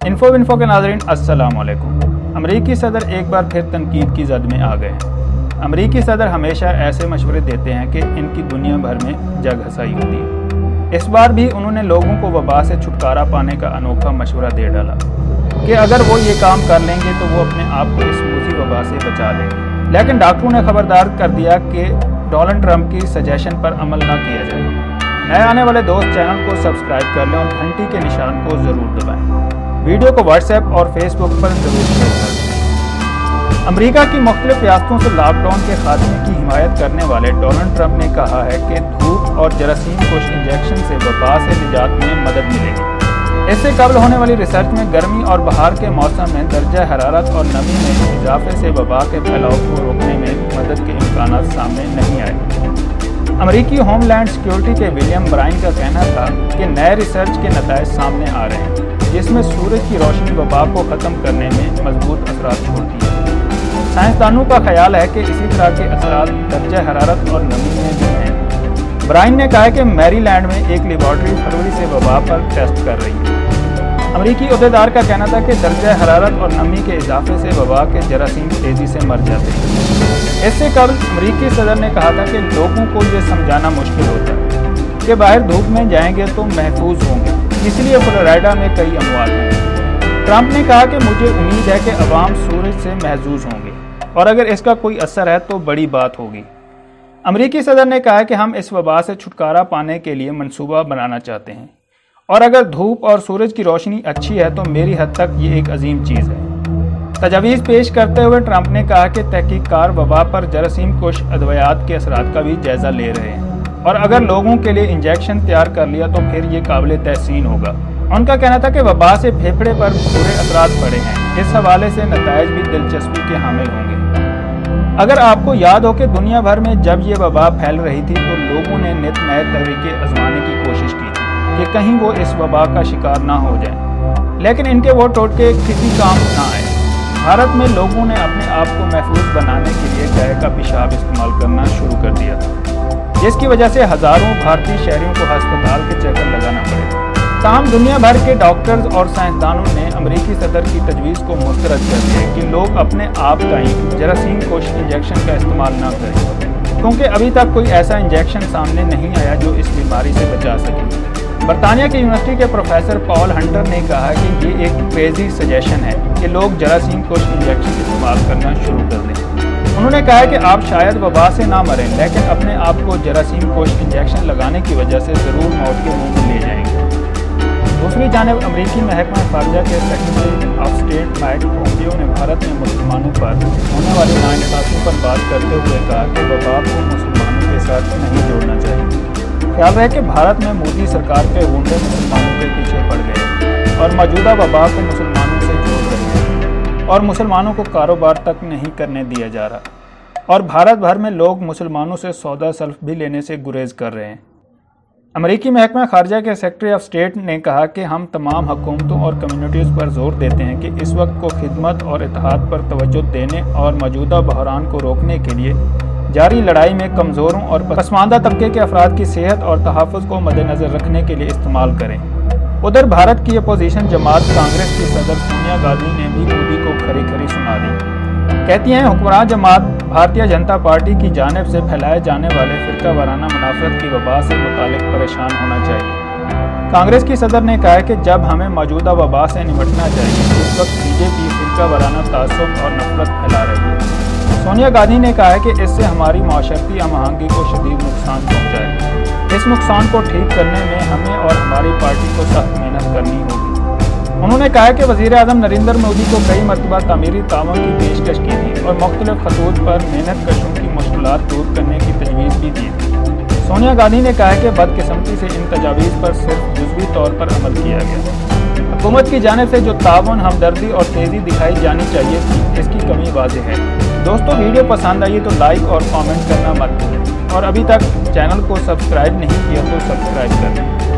Info info के नाजरीन, अस्सलाम वालेकुम। अमरीकी सदर एक बार फिर तनकीद की जद में आ गए हैं। अमरीकी सदर हमेशा ऐसे मशवरे देते हैं कि इनकी दुनिया भर में जग हसाई होती है। इस बार भी उन्होंने लोगों को वबा से छुटकारा पाने का अनोखा मशवरा दे डाला कि अगर वो ये काम कर लेंगे तो वो अपने आप को इस मूसी वबा से बचा लेंगे। लेकिन डॉक्टरों ने खबरदार कर दिया कि डोनाल्ड ट्रंप की सजेशन पर अमल ना किया जाए। नए आने वाले दोस्त चैनल को सब्सक्राइब कर लें और घंटी के निशान को ज़रूर दबाएँ। वीडियो को व्हाट्सएप और फेसबुक पर ज़रूर शेयर करें। अमेरिका की मुख्तलिफ़ रियासतों से लॉकडाउन के खात्मे की हिमायत करने वाले डोनाल्ड ट्रंप ने कहा है कि धूप और जरासीम कोश इंजेक्शन से वबा से निजात में मदद मिलेगी। इससे कबल होने वाली रिसर्च में गर्मी और बहार के मौसम में दर्जा हरारत और नमी में इजाफे से वबा के फैलाव को रोकने में मदद के इम्कान सामने नहीं आए। अमरीकी होमलैंड सिक्योरिटी के विलियम ब्राइन का कहना था कि नए रिसर्च के नतज सामने आ रहे हैं। जिसमें सूरज की रोशनी वबा को ख़त्म करने में मज़बूत असरा छोड़ती है। साइंसदानों का ख्याल है कि इसी तरह के असरा दर्ज हरारत और नमी में भी हैं। ब्राइन ने कहा कि मैरीलैंड में एक लेबॉर्ट्री फरवरी से वबा पर टेस्ट कर रही है। अमरीकी अहदेदार का कहना था कि दर्ज, हरारत और नमी के इजाफे से वबा के जरासीम तेज़ी से मर जाते हैं। इससे कबल अमरीकी सदर ने कहा था कि लोगों को ये समझाना मुश्किल होता है कि बाहर धूप में जाएँगे तो महफूज होंगे। इसलिए फ्लोराइडा में कई अमवात हैं। ट्रंप ने कहा कि मुझे उम्मीद है कि अवाम सूरज से महजूज होंगे, और अगर इसका कोई असर है तो बड़ी बात होगी। अमरीकी सदर ने कहा कि हम इस वबा से छुटकारा पाने के लिए मनसूबा बनाना चाहते हैं, और अगर धूप और सूरज की रोशनी अच्छी है तो मेरी हद तक ये एक अजीम चीज़ है। तजावीज़ पेश करते हुए ट्रंप ने कहा कि तहकीककार वबा पर जरासीम कुछ अद्वयात के असरा का भी जायज़ा ले रहे हैं। और अगर लोगों के लिए इंजेक्शन तैयार कर लिया तो फिर ये काबिल तहसीन होगा। उनका कहना था कि वबा से फेफड़े पर बुरे असरात पड़े हैं। इस हवाले से नतज भी दिलचस्पी के हामिल होंगे। अगर आपको याद हो कि दुनिया भर में जब ये वबा फैल रही थी तो लोगों ने नित नए तरीके आजमाने की कोशिश की कि कहीं वो इस वबा का शिकार ना हो जाए। लेकिन इनके वो टोटके किसी काम ना आए। भारत में लोगों ने अपने आप को महफूज बनाने के लिए गाय का पेशाब इस्तेमाल करना जिसकी वजह से हज़ारों भारतीय शहरियों को अस्पताल के चक्कर लगाना पड़े। ताहम दुनिया भर के डॉक्टर्स और साइंसदानों ने अमरीकी सदर की तजवीज़ को मुस्तरद कर दिया कि लोग अपने आप का ही जरासीम कोश इंजेक्शन का इस्तेमाल न करें, क्योंकि अभी तक कोई ऐसा इंजेक्शन सामने नहीं आया जो इस बीमारी से बचा सके। बरतानिया की यूनिवर्सिटी के प्रोफेसर पॉल हंटर ने कहा कि ये एक क्रेजी सजेशन है कि लोग जरासीम कोश इंजेक्शन इस्तेमाल करना शुरू कहा कि आप शायद वबा से ना मरें, लेकिन अपने आप को जरासीम कोश इंजेक्शन लगाने की वजह से ज़रूर मौत के मुँह में ले जाएँगे। दूसरी जानब, अमरीकी महकमा खारजा के secretary of state Mike Pompeo ने भारत में मुसलमानों पर होने वाली नाइंसाफ़ी पर बात करते हुए कहा कि वबा को मुसलमानों के साथ नहीं जोड़ना चाहिए। ख्याल है कि भारत में मोदी सरकार के गुंडे मुसलमानों के पीछे पड़ गए और मौजूदा वबा को मुसलमानों से जोड़ गए और मुसलमानों को कारोबार तक नहीं करने दिया जा रहा। और भारत भर में लोग मुसलमानों से सौदा सल्फ भी लेने से गुरेज कर रहे हैं। अमरीकी महकमा खारजा के सेक्रेटरी ऑफ़ स्टेट ने कहा कि हम तमाम हुकूमतों और कम्युनिटीज़ पर ज़ोर देते हैं कि इस वक्त को खिदमत और इतिहाद पर तवज्जो देने और मौजूदा बहरान को रोकने के लिए जारी लड़ाई में कमज़ोरों और पसमानदा तबके के अफराद की सेहत और तहफ़ को मद्देनज़र रखने के लिए इस्तेमाल करें। उधर भारत की अपोजिशन जमात कांग्रेस की सदर सोनिया गांधी ने भी मोदी को खरी खरी सुना दी। कहती हैं, हुक्मरान जमात भारतीय जनता पार्टी की जानब से फैलाए जाने वाले फिरका वाराना मुनाफरत की वबा से मुतालिक परेशान होना चाहिए। कांग्रेस की सदर ने कहा कि जब हमें मौजूदा वबा से निपटना चाहिए तो उस वक्त बीजेपी फिरका वाराना तसब और नफरत फैला रही है। सोनिया गांधी ने कहा है कि इससे हमारी माशरती अमहंगी को शदीद नुकसान पहुँचाएगा। इस नुकसान को ठीक करने में हमें और हमारी पार्टी को सख्त मेहनत करनी होगी। उन्होंने कहा कि वज़ीर अजम नरेंद्र मोदी को कई मरतबा तमीरी तावन की पेशकश की थी और मुख्तलिफ़ खतूत पर मेहनत कशों की मुश्किल दूर करने की तजवीज़ भी दी थी। सोनिया गांधी ने कहा कि बदकिस्मती से इन तजावीज़ पर सिर्फ़ जजवी तौर पर अमल किया गया। हुकूमत की जानब से जो तावन हमदर्दी और तेज़ी दिखाई जानी चाहिए थी, इसकी कमी वाजह है। दोस्तों, वीडियो पसंद आई तो लाइक और कमेंट करना मत भूलें। और अभी तक चैनल को सब्सक्राइब नहीं किया तो सब्सक्राइब कर